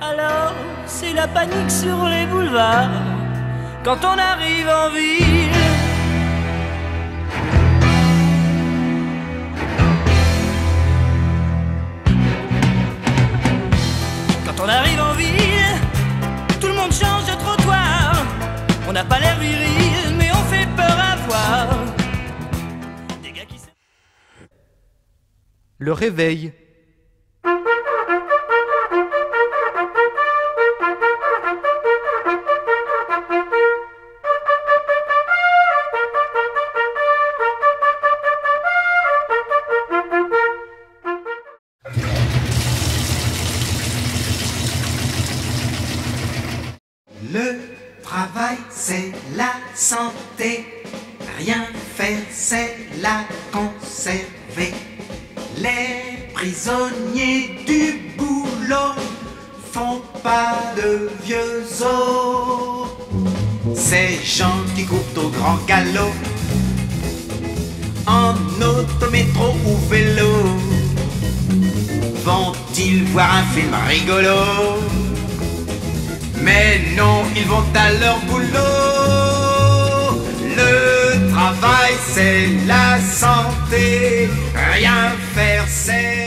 Alors, c'est la panique sur les boulevards quand on arrive en ville. Quand on arrive en ville, tout le monde change de trottoir. On n'a pas l'air viril, mais on fait peur à voir. Le réveil. Le travail, c'est la santé. Rien faire, c'est la conserver. Les prisonniers du boulot font pas de vieux os. Ces gens qui courent au grand galop, en autométro ou vélo, vont-ils voir un film rigolo? Mais non, ils vont à leur boulot. Le travail, c'est la santé. Rien faire, c'est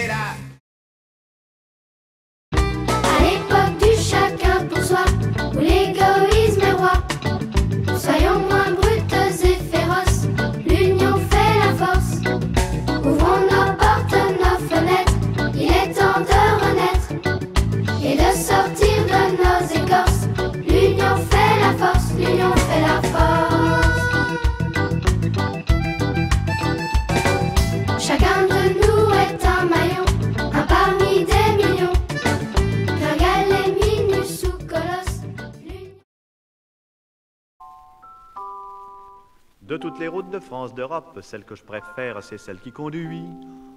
De toutes les routes de France, d'Europe, celle que je préfère, c'est celle qui conduit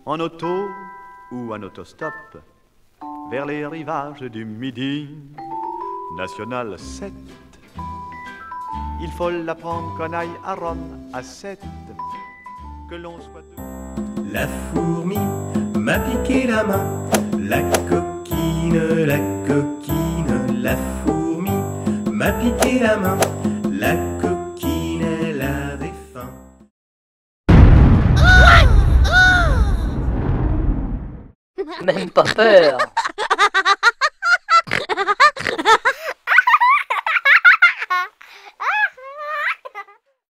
en auto ou en autostop vers les rivages du Midi. National 7. Il faut la prendre qu'on aille à Rome à 7. Que l'on soit. La fourmi m'a piqué la main, la coquine, la coquine, la fourmi m'a piqué la main, Même pas peur.